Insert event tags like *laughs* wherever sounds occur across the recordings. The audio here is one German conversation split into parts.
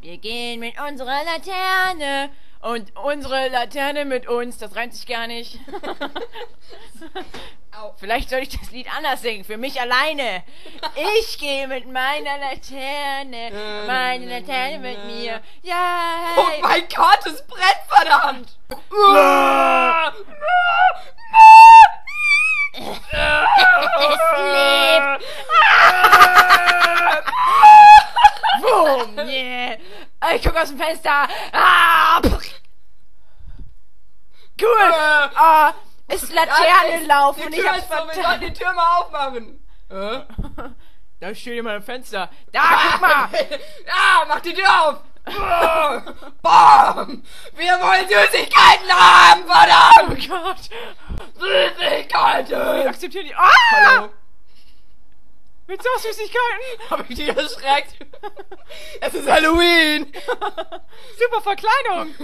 Wir gehen mit unserer Laterne. Und unsere Laterne mit uns, das reimt sich gar nicht. *laughs* Vielleicht soll ich das Lied anders singen, für mich alleine. Ich gehe mit meiner Laterne, meine Laterne mit mir. Ja, Oh mein Gott, es brennt verdammt! *laughs* es lebt. Boom, yeah. Ich guck aus dem Fenster. Ah, pff. cool. Ah, ist Laternenlauf Die und ich Tür hab's ist wir sollten die Tür mal aufmachen. Hä? Da steht jemand am Fenster. Da, guck mal. Ja, *laughs* mach die Tür auf! *laughs* Bam! Wir wollen Süßigkeiten haben, Oh verdammt! Gott. Wir Süßigkeiten! akzeptieren die. Ah! Hallo? Willst du auch Süßigkeiten? Hab ich dich erschreckt? Es ist Halloween! Super Verkleidung.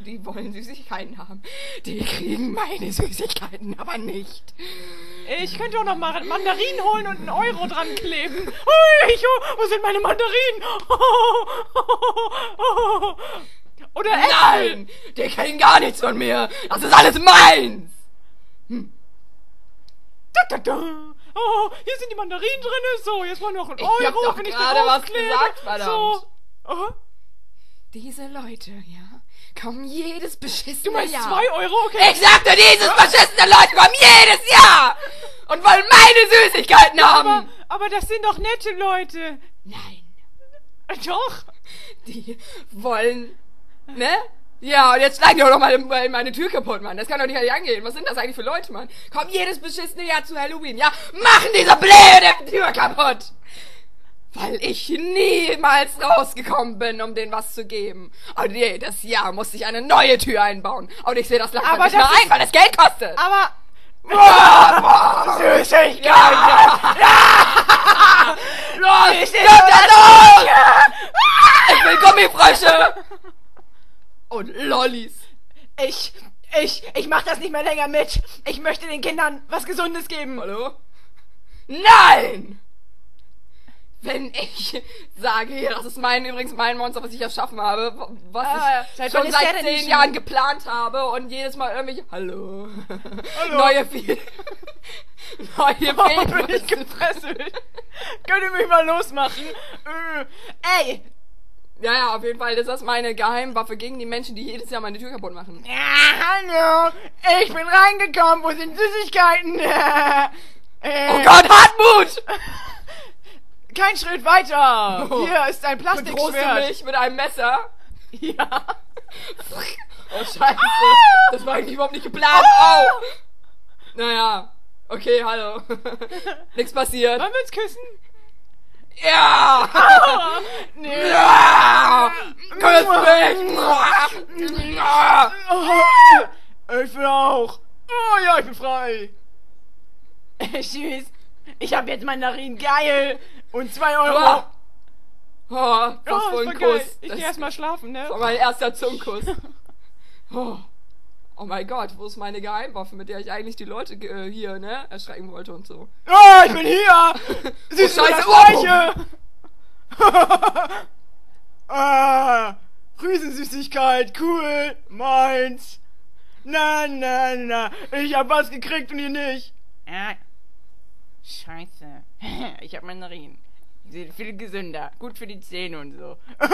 Die wollen Süßigkeiten haben. Die kriegen meine Süßigkeiten aber nicht. Ich könnte auch noch mal Mandarinen holen und einen Euro dran kleben. Ui, ich, wo sind meine Mandarinen? Oder Äpfel. Nein! Die kriegen gar nichts von mir! Das ist alles meins! Da, da, da. Oh, hier sind die Mandarinen drin. So, jetzt mal noch ein Ich Euro, hab doch wenn ich gerade was gesagt, verdammt. So. Oh, Diese Leute, ja, kommen jedes beschissene du meinst Jahr. zwei Euro? Okay. Ich sagte, dieses beschissene Leute kommen jedes Jahr und wollen meine Süßigkeiten aber, haben. aber das sind doch nette Leute. Nein, Doch. die wollen, ne? Ja, und jetzt schlagen die auch noch mal meine, meine Tür kaputt, Mann. Das kann doch nicht angehen. Was sind das eigentlich für Leute, Mann? Kommen jedes beschissene Jahr zu Halloween, ja? Machen diese blöde Tür kaputt! Weil ich niemals rausgekommen bin, um denen was zu geben. Und jedes Jahr musste ich eine neue Tür einbauen. Und ich sehe das langsam Aber nicht mehr das ein, weil das Geld kostet. Aber Süßigkeiten! Ja! *laughs* Los, ich los! Ich will Gummifrösche! Und Lollis. Ich, ich, ich mach das nicht mehr länger mit. Ich möchte den Kindern was Gesundes geben. Hallo? Nein! Wenn ich sage, hier, das ist mein, übrigens mein Monster, was ich erschaffen habe, was Ah, ich seit schon seit zehn Jahren geplant habe und jedes Mal irgendwelche, hallo, Hallo. neue viel, neue Oh, bin ich Filme. gefresselt. Könnt ihr mich mal losmachen? Äh, Ey! Ja, ja, auf jeden Fall ist das meine Geheimwaffe gegen die Menschen, die jedes Jahr meine Tür kaputt machen. Ja, hallo! Ich bin reingekommen. Wo sind Süßigkeiten? *laughs* Äh, Oh Gott, Hartmut! *laughs* Kein Schritt weiter. Oh. Hier ist ein Plastikschwert. mich mit einem Messer. *laughs* Ja. Oh Scheiße, das war eigentlich überhaupt nicht geplant. Au! Naja, okay, hallo. Nichts passiert. Wollen wir uns küssen? Ja! Nee. Ja! Mich! Oh, ich will auch. Oh ja, ich bin frei. Tschüss. Ich hab jetzt Mandarinen. Geil. Und zwei Euro. Oh, oh, was Oh, für ist ein voll geil. Kuss. Ich Das geh erst mal schlafen, ne? war mein erster Zungenkuss. *laughs* Oh. oh mein Gott, wo ist meine Geheimwaffe, mit der ich eigentlich die Leute äh, hier, ne, erschrecken wollte und so. Oh, ich bin hier. *laughs* Siehst du Scheiße, das oh. Gleiche? *laughs* ah, Riesensüßigkeit, cool, meins. Na, na, na, ich hab was gekriegt und ihr nicht. Ah, scheiße. *laughs* Ich hab Mandarinen. Die sind viel gesünder, gut für die Zähne und so. *laughs*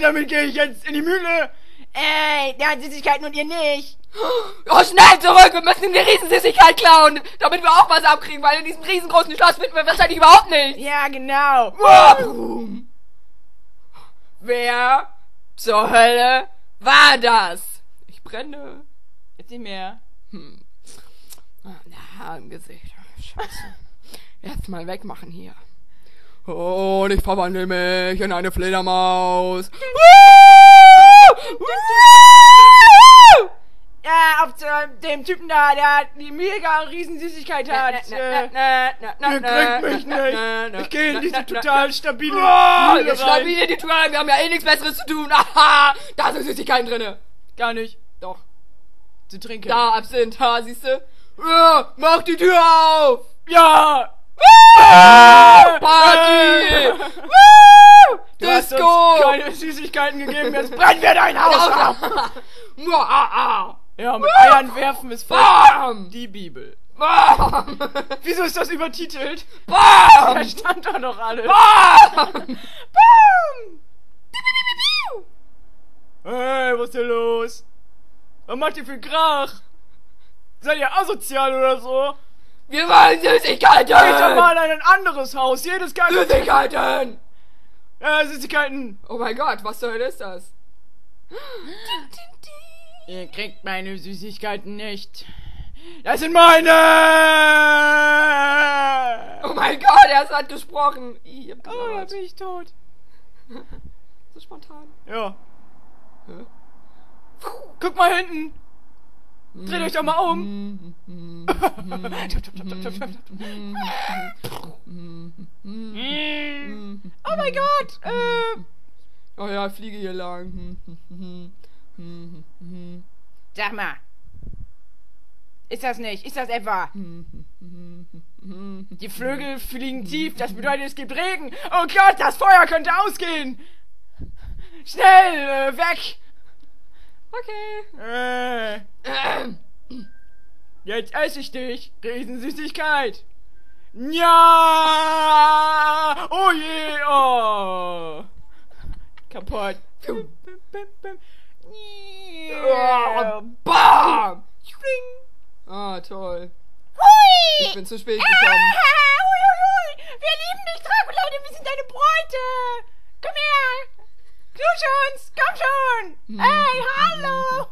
Damit gehe ich jetzt in die Mühle. Ey, der hat Süßigkeiten und ihr nicht. Oh, schnell zurück! Wir müssen ihm die Riesensüßigkeit klauen, damit wir auch was abkriegen, weil in diesem riesengroßen Schloss finden wir wahrscheinlich überhaupt nichts. Ja, genau. Wer zur Hölle war das? Ich brenne. Jetzt nicht mehr. Na, im Gesicht. Scheiße. *laughs* Jetzt mal wegmachen hier. Oh, und ich verwandle mich in eine Fledermaus. *laughs* Auf dem Typen da, der die mega Riesensüßigkeit hat. Äh, ihr kriegt mich nicht. Ich gehe in diese total stabile rein. stabile die. Wir haben ja eh nichts Besseres zu tun. *laughs* Aha, da sind Süßigkeiten drinne. Gar nicht. Doch. Zu trinken. Da, Absinth, ha, siehst du? Ja, mach die Tür auf. Ja! Party! *laughs* Du hast Disco! keine Süßigkeiten gegeben, jetzt brennen wir dein Haus ab! Ja, mit Eiern werfen ist voll Bam! die Bibel. Bam! Wieso ist das übertitelt? Bam! Da stand doch noch alles. Bam! Bam! Hey, was ist denn los? Was macht ihr für Krach? Seid ihr asozial oder so? Wir wollen Süßigkeiten! Geht doch mal in ein anderes Haus. Jedes Gang. Süßigkeiten! Äh, Süßigkeiten. Oh mein Gott, was zur Hölle ist das? *laughs* Ihr kriegt meine Süßigkeiten nicht. Das sind meine! Oh mein Gott, er hat gesprochen. Ich hab Oh, da bin ich tot. *laughs* so spontan. Ja. Hä? Guck mal hinten. Dreht euch doch mal um. *laughs* *laughs* oh mein Gott. Äh, Oh ja, ich fliege hier lang. Sag mal. Ist das nicht? Ist das etwa? Die Vögel fliegen tief, das bedeutet, es gibt Regen. Oh Gott, das Feuer könnte ausgehen. Schnell, äh, weg. Okay. Äh, jetzt esse ich dich. Riesensüßigkeit. Ja! Oh je! Oh! Kaputt. Oh, Ja. bam! Ah, toll. Hui! Ich bin zu spät Ah, gekommen. hui, hui, hui. Wir lieben dich, Dracula, wir sind deine Bräute. Komm her. Knusch uns, komm schon. Hey, hallo.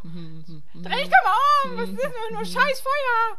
Dreh dich doch mal um. Was ist das nur, nur *laughs* scheiß Feuer?